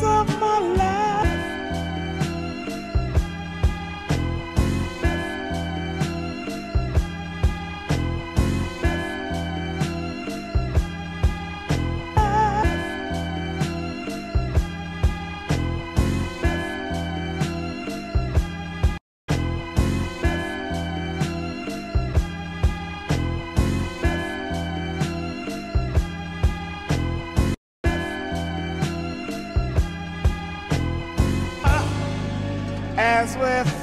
of my as with